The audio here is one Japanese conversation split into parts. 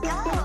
go.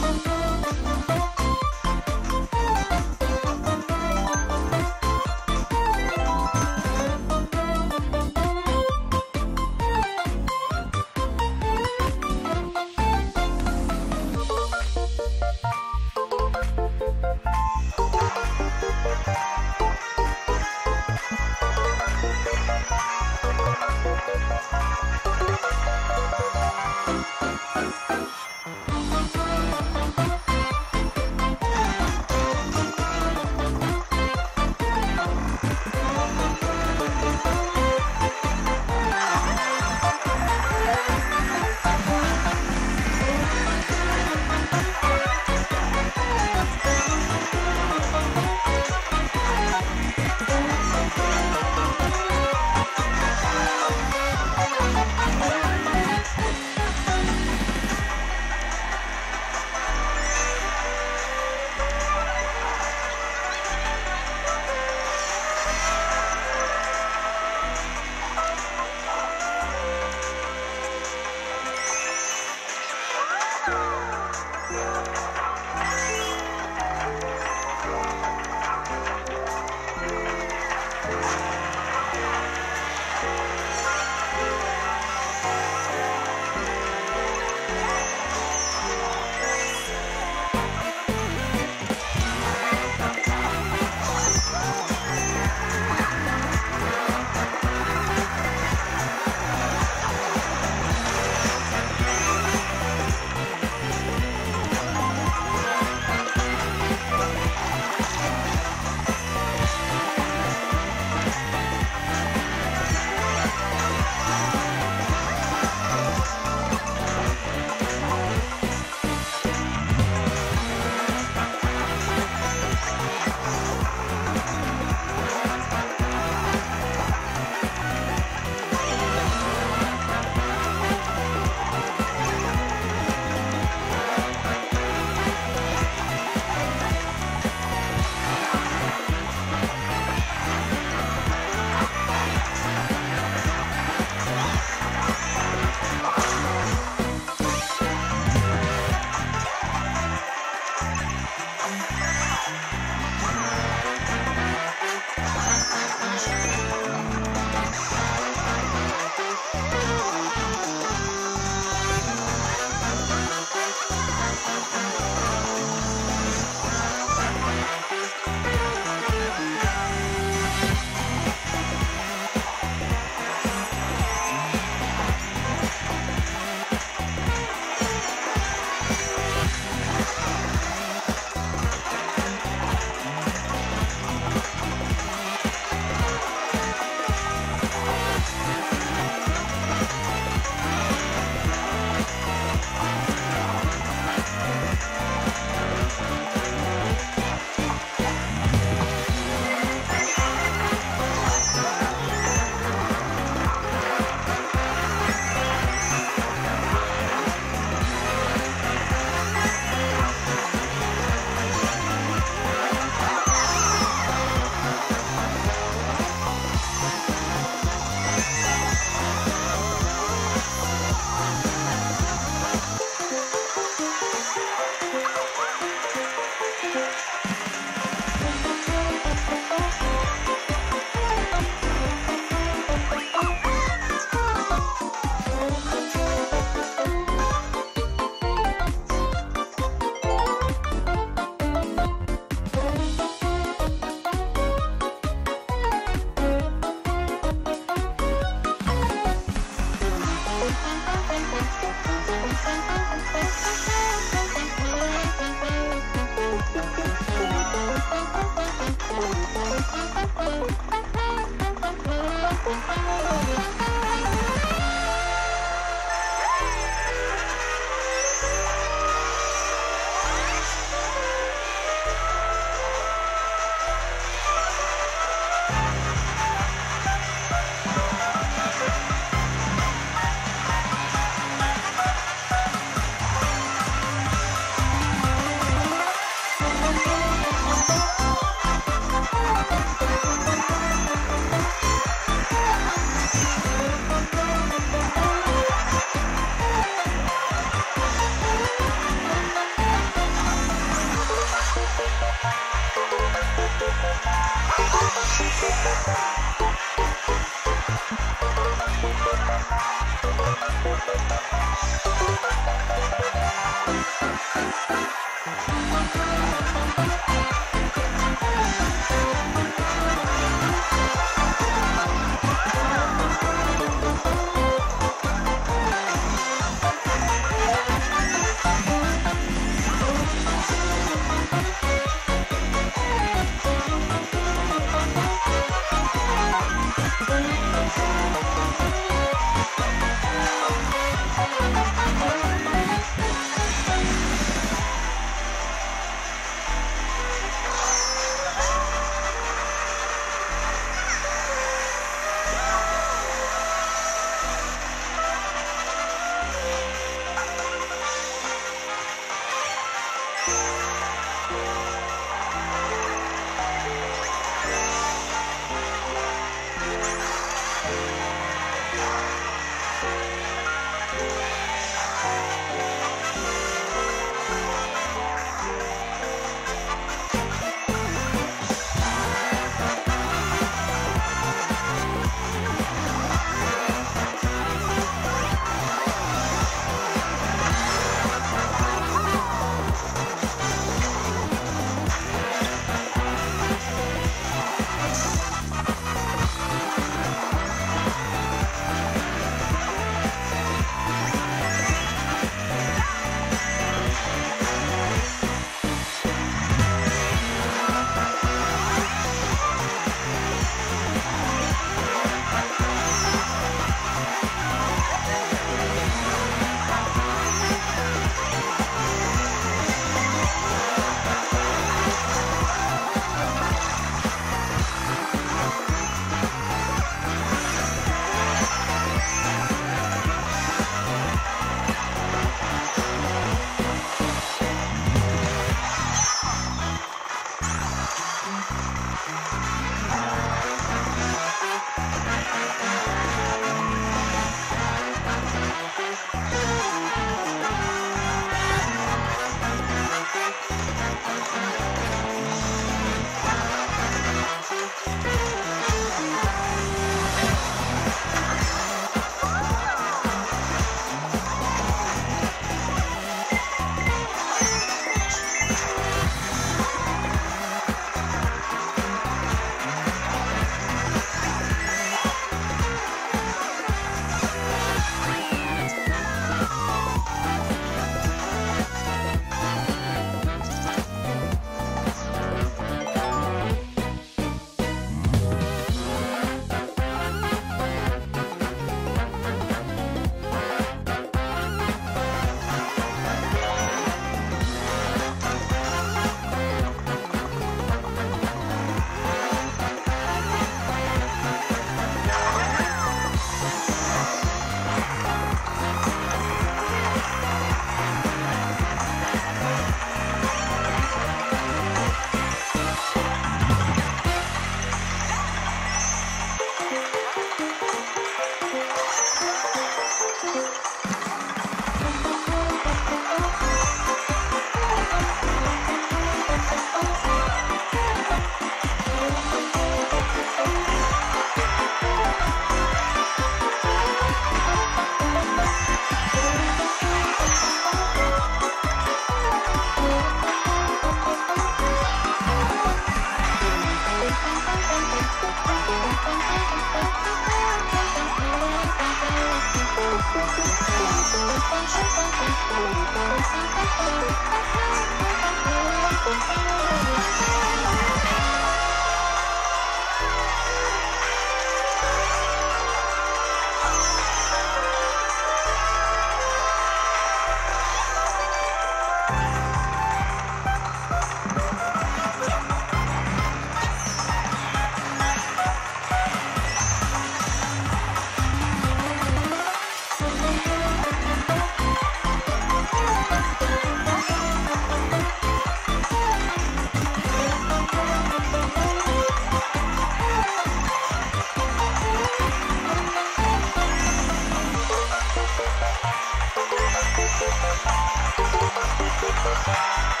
Thank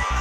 you.